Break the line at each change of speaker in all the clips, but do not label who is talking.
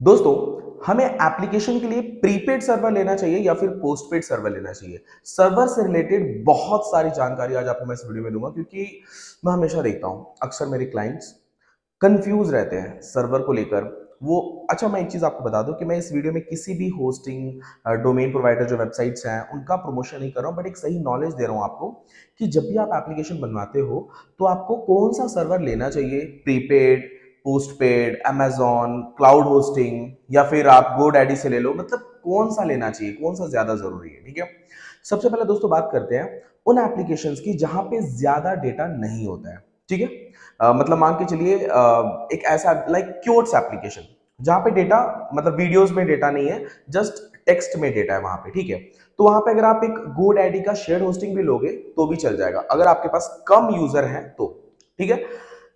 दोस्तों, हमें एप्लीकेशन के लिए प्रीपेड सर्वर लेना चाहिए या फिर पोस्टपेड सर्वर लेना चाहिए? सर्वर से रिलेटेड बहुत सारी जानकारी आज आपको मैं इस वीडियो में दूँगा क्योंकि मैं हमेशा देखता हूँ, अक्सर मेरे क्लाइंट्स कंफ्यूज रहते हैं सर्वर को लेकर। वो अच्छा मैं एक चीज़ आपको बता दूँ कि मैं इस वीडियो में किसी भी होस्टिंग डोमेन प्रोवाइडर जो वेबसाइट्स हैं, उनका प्रमोशन नहीं कर रहा हूँ बट एक सही नॉलेज दे रहा हूँ आपको कि जब भी आप एप्लीकेशन बनवाते हो तो आपको कौन सा सर्वर लेना चाहिए? Prepaid postpaid Amazon cloud hosting या फिर आप गो डैडी से ले लो। मतलब कौन सा लेना चाहिए? कौन सा ज़्यादा ज़रूरी है? ठीक है? सबसे पहले दोस्तों बात करते हैं उन एप्लीकेशन की जहाँ पे ज़्यादा डेटा नहीं होता है। ठीक है? मतलब मान के चलिए एक ऐसा लाइक क्योट्स एप्लीकेशन जहाँ पे डेटा मतलब वीडियोस में डेटा नहीं है जस्ट टेक्स्ट में डेटा है वहाँ पे। ठीक है? तो वहाँ पे अगर आप एक गो डैडी का शेयर होस्टिंग भी लोगे तो भी चल जाएगा। अगर आपके पास कम यूज़र है तो। ठीक है?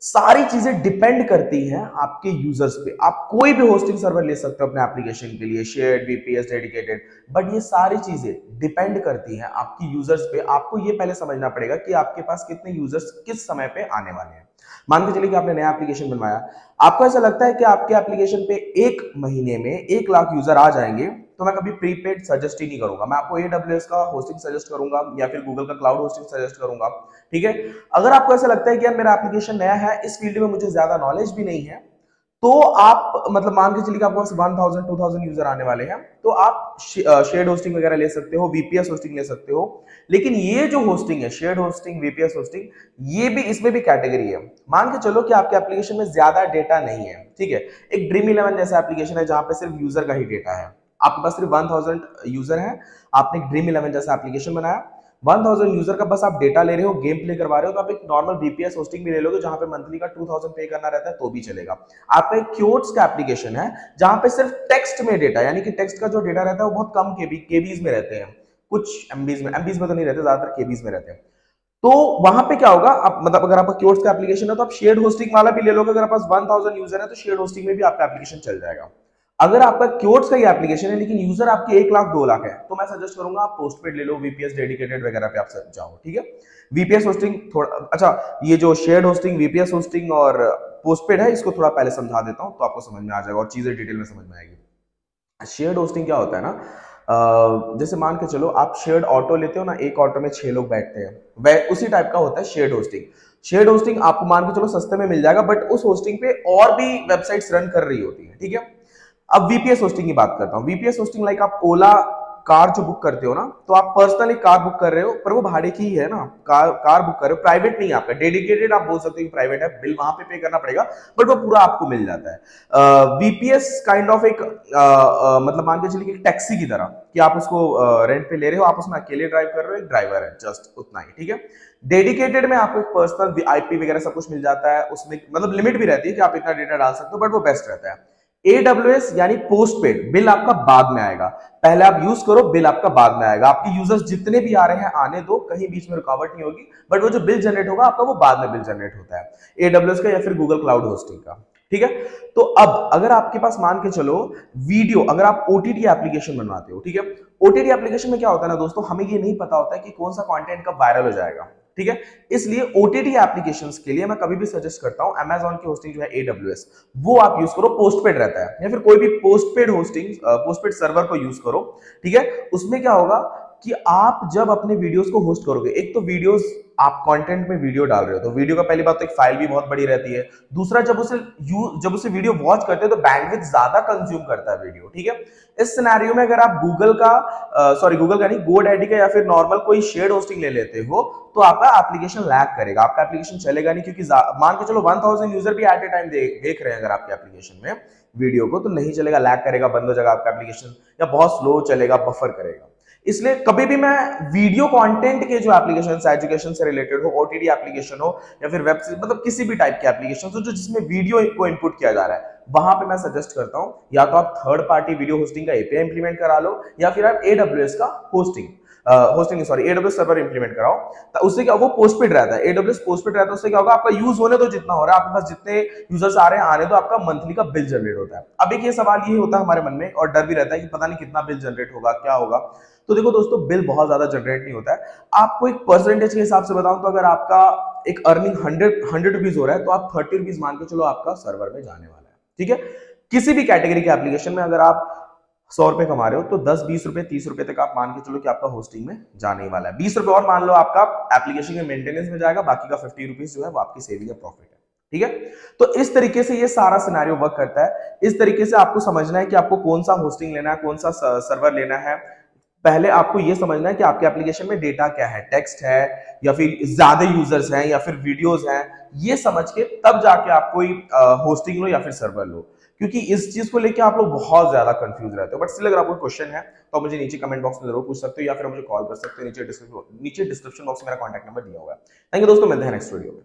सारी चीज़ें डिपेंड करती हैं आपके यूज़र्स पे। आप कोई भी होस्टिंग सर्वर ले सकते हो अपने एप्लीकेशन के लिए शेयर्ड वीपीएस डेडिकेटेड बट ये सारी चीज़ें डिपेंड करती हैं आपकी यूज़र्स पे। आपको ये पहले समझना पड़ेगा कि आपके पास कितने यूज़र्स किस समय पे आने वाले हैं। मान के चलिए कि आपने नया एप्लीकेशन बनवाया। आपको ऐसा लगता है कि आपके एप्लीकेशन पे एक महीने में एक लाख यूज़र आ जाएँगे तो मैं कभी प्रीपेड सजेस्ट ही नहीं करूँगा। मैं आपको ए का होस्टिंग सजेस्ट करूँगा या फिर गूगल का क्लाउड होस्टिंग सजेस्ट करूँगा, ठीक है? अगर आपको ऐसा लगता है कि यार मेरा एप्लीकेशन नया है, इस फ़ील्ड में मुझे ज़्यादा नॉलेज भी नहीं है तो आप मतलब मान के चलिए आपके पास one thousand two thousand user आने वाले हैं तो आप शेयर्ड होस्टिंग वगैरह ले सकते हो वीपीएस होस्टिंग ले सकते हो। लेकिन ये जो होस्टिंग है शेयर्ड होस्टिंग वीपीएस होस्टिंग ये भी, इसमें भी कैटेगरी है। मान के चलो कि आपके एप्लीकेशन में ज़्यादा डेटा नहीं है, ठीक है? एक ड्रीम इलेवन जैसा एप्लीकेशन है जहाँ पे सिर्फ़ यूज़र का ही डेटा है। आपके पास सिर्फ़ वन थाउज़ेंड यूज़र है। आपने एक ड्रीम इलेवन जैसा एप्लीकेशन बनाया। 1000 यूज़र का बस आप डेटा ले रहे हो गेम प्ले करवा रहे हो तो आप एक नॉर्मल बीपीएस होस्टिंग भी ले लोगे, जहाँ पे मंथली का 2000 पे करना रहता है तो भी चलेगा। आपका एक क्योट्स का एप्लीकेशन है, जहाँ पे सिर्फ़ टेक्स्ट में डेटा यानी कि टेक्स्ट का जो डेटा रहता है, वो बहुत कम केबी केबीज में रहते हैं। कुछ एमबीज में एमबीज में तो नहीं रहते, ज़्यादातर केबीज में रहते हैं। तो वहाँ पे क्या होगा, आप मतलब अगर आपका क्योट्स का एप्लीकेशन है तो आप शेयर होस्टिंग वाला भी ले लोगे, अगर आपके पास 1000 यूज़र है तो शेयर होस्टिंग में भी आपका एप्लीकेशन चल जाएगा। अगर आपका क्योर्ट्स का ही एप्लीकेशन है, लेकिन यूज़र आपके एक लाख, दो लाख है तो मैं सजेस्ट करूँगा आप पोस्टपेड ले लो वीपीएस डेडिकेटेड वगैरह पे आप जाओ, ठीक है? वीपीएस होस्टिंग थोड़ा अच्छा ये जो शेयर्ड होस्टिंग वीपीएस होस्टिंग और पोस्टपेड है, इसको थोड़ा पहले समझा देता हूँ तो आपको समझ में आ जाएगा और चीज़ें डिटेल में समझ में आएगी। शेयर्ड होस्टिंग क्या होता है ना? जैसे मान के चलो, आप शेयर्ड ऑटो लेते हो ना, एक ऑटो में छह लोग बैठते हैं वह उसी टाइप का होता है शेयर्ड होस्टिंग शेयर्ड होस्टिंग आपको मान के चलो सस्ते में मिल जाएगा बट उस होस्टिंग पे और भी वेबसाइट्स रन कर रही होती है, ठीक है? अब वीपीएस होस्टिंग की बात करता हूँ। वीपीएस होस्टिंग लाइक आप ओला कार जो बुक करते हो ना तो आप पर्सनली कार बुक कर रहे हो पर वो भाड़े की ही है ना। कार कार बुक कर रहे हो। प्राइवेट नहीं आपका। डेडिकेटेड आप बोल सकते हो प्राइवेट है। बिल वहाँ पे पे करना पड़ेगा बट वो पूरा आपको मिल जाता है। वीपीएस काइंड ऑफ़ एक आ, आ, मतलब मान के चलिए टैक्सी की तरह कि आप उसको रेंट पे ले रहे हो आप उसमें अकेले ड्राइव कर रहे हो एक ड्राइवर है जस्ट उतना ही ठीक है? डेडिकेटेड में आपको एक पर्सनल आईपी वगैरह सब कुछ मिल जाता है। उसमें मतलब लिमिट भी रहती है कि आप इतना डेटा डाल सकते हो बट वो बेस्ट रहता है। एडब्ल्यूएस यानी पोस्ट पेड बिल आपका बाद में आएगा। पहले आप यूज़ करो, बिल आपका बाद में आएगा। आपके यूज़र्स जितने भी आ रहे हैं, आने दो, कहीं बीच में रुकावट नहीं होगी बट वो जो बिल जनरेट होगा, आपका वो बाद में बिल जनरेट होता है। एडब्ल्यूएस का या फिर गूगल क्लाउड होस्टिंग का। ठीक है? तो अब अगर आपके पास मान के चलो वीडियो अगर आप ओटीटी एप्लीकेशन बनवाते हो, ठीक है? ओटीटी एप्लीकेशन में क्या होता है ना दोस्तों, हमें ये नहीं पता होता है कि कौन सा कंटेंट कब वायरल हो जाएगा। ठीक है? इसलिए ओटीटी एप्लीकेशन के लिए मैं कभी भी सजेस्ट करता हूँ अमेजोन की होस्टिंग जो है एडब्ल्यू वो आप यूज़ करो पोस्टपेड रहता है। या फिर कोई भी पोस्टपेड होस्टिंग पोस्टपेड सर्वर को यूज़ करो, ठीक है? उसमें क्या होगा? कि आप जब अपने वीडियोस को होस्ट करोगे, एक तो वीडियोस आप कंटेंट में वीडियो डाल रहे हो तो वीडियो का पहली बात तो एक फ़ाइल भी बहुत बड़ी रहती है। दूसरा, जब उसे यू जब उसे वीडियो वॉच करते हो तो बैंडविड्थ ज़्यादा कंज्यूम करता है वीडियो ठीक है? इस सिनेरियो में अगर आप गूगल का सॉरी गूगल का नहीं गोड का या फिर नॉर्मल कोई शेड होस्टिंग ले लेते हो तो आपका एप्लीकेशन लैग करेगा। आपका एप्लीकेशन चलेगा नहीं, क्योंकि मान के चलो 1000 यूज़र भी एट ए टाइम देख रहे हैं अगर आपके एप्लीकेशन में वीडियो को तो नहीं चलेगा लैग करेगा, बंद हो जाएगा आपका एप्लीकेशन या बहुत स्लो चलेगा बफर करेगा। इसलिए कभी भी मैं वीडियो कंटेंट के जो एप्लीकेशन एजुकेशन से रिलेटेड हो ओटीडी एप्लीकेशन हो, या फिर वेब मतलब किसी भी टाइप के एप्लीकेशन हो, जो जिसमें वीडियो को इनपुट किया जा रहा है, वहाँ पे मैं सजेस्ट करता हूँ, या तो आप थर्ड पार्टी वीडियो होस्टिंग का एपीआई इंप्लीमेंट करा लो, या फिर आप एडब्ल्यू का hosting hosting sorry AWS server implement कराओ। तो उससे क्या, वो पोस्टपेड रहता है। एडब्ल्यूएस पोस्टपेड रहता है, उससे क्या होगा, आपका यूज़ होने तो जितना हो रहा है, आपके पास जितने यूज़र्स आ रहे हैं, आने तो आपका मंथली का बिल जनरेट होता है। अब एक ये सवाल ये होता है हमारे मन में, और डर भी रहता है कि पता नहीं कितना बिल जनरेट होगा, क्या होगा। तो देखो दोस्तों बिल बहुत ज़्यादा जनरेट नहीं होता है। आपको एक परसेंटेज के हिसाब से बताऊँ तो अगर आपका एक अर्निंग हंड्रेड हंड्रेड रुपीज़ हो रहा है तो आप थर्टी रुपीज़ मान के चलो आपका सर्वर में जाने वाला है। ठीक है? किसी भी कैटेगरी के एप्लीकेशन में अगर आप सौ रुपए कमा रहे हो तो दस, बीस रुपए, तीस रुपए तक आप मान के चलो कि आपका होस्टिंग में जाने वाला है। बीस रुपए और मान लो आपका एप्लीकेशन के मेंटेनेंस में जाएगा, बाकी का फिफ्टी रुपीज़ जो है वो आपकी सेविंग या प्रॉफिट है। ठीक है? तो इस तरीके से ये सारा सिनारियो वर्क करता है। इस तरीके से आपको समझना है कि आपको कौन सा होस्टिंग लेना है, कौन सा सर्वर लेना है। पहले आपको ये समझना है कि आपके एप्लीकेशन में डेटा क्या है? टेक्स्ट है, या फिर ज़्यादा यूज़र्स हैं, या फिर वीडियोस हैं। ये समझ के तब जाके आप कोई होस्टिंग लो या फिर सर्वर लो। क्योंकि इस चीज़ को लेकर आप लोग बहुत ज़्यादा कंफ्यूज रहते हो। बट स्टिल अगर आपको क्वेश्चन है तो मुझे नीचे कमेंट बॉक्स में ज़रूर पूछ सकते हो या फिर मुझे कॉल कर सकते हो। नीचे डिस्क्रिप्शन बॉक्स में मेरा कॉन्टैक्ट नंबर दिया हुआ है। थैंक यू दोस्तों, मिलते हैं नेक्स्ट वीडियो में।